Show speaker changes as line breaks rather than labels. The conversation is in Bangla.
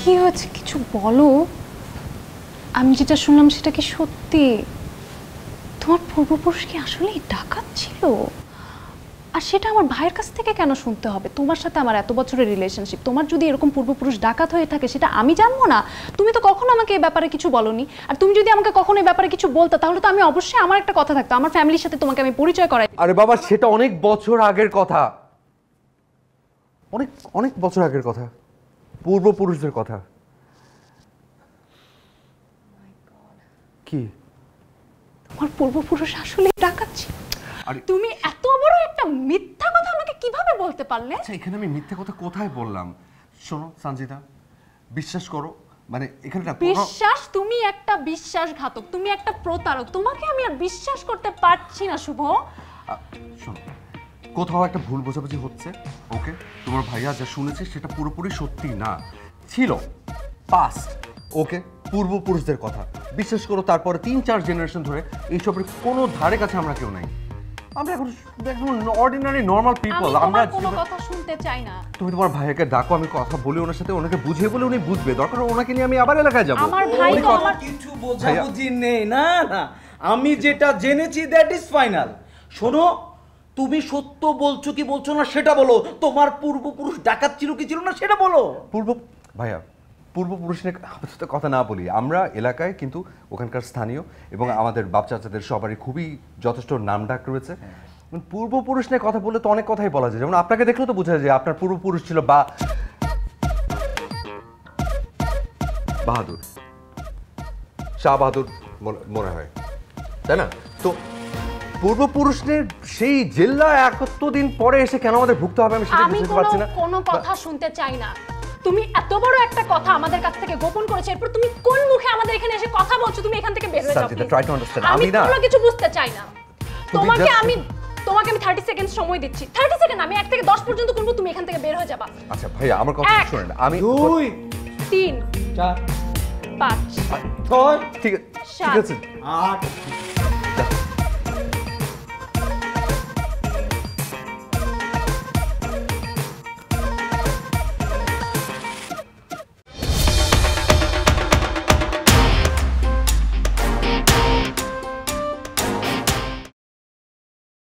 কি হয়েছে? কিছু বলো। আমি যেটা শুনলাম সেটা কি সত্যি? তোমার পূর্বপুরুষ কি আসলেই ডাকাত ছিল? আর সেটা আমার ভাইয়ের কাছ থেকে কেন শুনতে হবে? তোমার সাথে আমার এত বছরের রিলেশনশিপ তোমার যদি এরকম পূর্বপুরুষ ডাকাত হয়ে থাকে, সেটা আমি জানব না। তুমি তো কখনো আমাকে এই ব্যাপারে কিছু বলনি। আর তুমি যদি আমাকে কখনো এই ব্যাপারে কিছু বলতে, তাহলে তো আমি অবশ্যই আমার একটা কথা থাকতো। আমার ফ্যামিলির সাথে তোমাকে আমি পরিচয় করাই
আরে বাবা, সেটা অনেক বছর আগের কথা। অনেক অনেক বছর আগের কথা। পূর্বপুরুষদের কথা। কি?
তোমার পূর্বপুরুষ আসলে ডাকাত ছিল তুমি এত বড় একটা মিথ্যা কথা আমাকে কীভাবে বলতে পারলে?
আচ্ছা এখানে আমি মিথ্যে কথা কোথায় বললাম? শোনো সঞ্জিতা বিশ্বাস করো মানে এখানে না
বিশ্বাস? তুমি একটা বিশ্বাসঘাতক তুমি একটা প্রতারক। তোমাকে আমি আর বিশ্বাস করতে পারছি না শুভ।
শোনো কোথাও একটা ভুল বোঝাবুঝি হচ্ছে ওকে? তোমার ভাইয়া যা শুনেছে সেটা পুরোপুরি সত্যি না। ছিল পাস্ট ওকে? পূর্বপুরুষদের কথা। বিশেষ করে তারপরে তিন চার জেনারেশন ধরে এইসবের কোনো ধারে কাছে আমরা কেউ নাই। আমরা এখন একদম অর্ডিনারি নর্মাল
আমি
পিপল আমরা
কোনো কথা শুনতে চাই না।
তুমি তোমার ভাইয়াকে ডাকো আমি কথা বলি ওনার সাথে ওনাকে বুঝিয়ে বলে উনি বুঝবে। দরকার ওনাকে নিয়ে আমি আবার এলাকায় যাব।
আমার ভাই তো
কথা-
আমার
কিছু বোঝাবুঝি নেই না না। আমি যেটা জেনেছি দ্যাট ইজ ফাইনাল শোনো তুমি সত্য বলছো কি বলছো না সেটা বলো। তোমার পূর্বপুরুষ ডাকাত ছিল কি ছিল না সেটা বলো।
পূর্ব ভাইয়া পূর্বপুরুষ নিয়ে আপাতত কথা না বলি। আমরা এলাকায় কিন্তু ওখানকার স্থানীয় এবং আমাদের বাপ চাচাদের সবারই খুবই যথেষ্ট নাম ডাক রয়েছে। পূর্বপুরুষ নিয়ে কথা বললে তো অনেক কথাই বলা যায়। যেমন আপনাকে দেখলেও তো বোঝা যায় যে আপনার পূর্বপুরুষ ছিল বা বাহাদুর। শাহ বাহাদুর মনে হয়। তাই না? তো পূর্বপুরুষদের সেই জেল্লা একাত্তর দিন পরে এসে কেন আমাদের ভুগতে হবে আমি সেটা
আমি
বুঝতে
কোনো
পারছি না।
কোনো কথা শুনতে চাই না। তুমি এত বড় একটা কথা আমাদের কাছ থেকে গোপন করেছ এরপর তুমি কোন মুখে আমাদের এখানে এসে কথা বলছো? তুমি এখান থেকে বের হয়ে যাও
try to understand,
আমি
না-
কোনো কিছু বুঝতে চাই না। তোমাকে আমি তোমাকে আমি 30 সেকেন্ড সময় দিচ্ছি। 30 সেকেন্ড আমি 1 থেকে 10 পর্যন্ত করব তুমি এখান থেকে বের হয়ে যাবা।
আচ্ছা ভাইয়া আমার কথা। শুনেন আমি
দুই
3
চার
5
ছয়
ঠিক আছে ঠিক
সাত।
আছে।
আট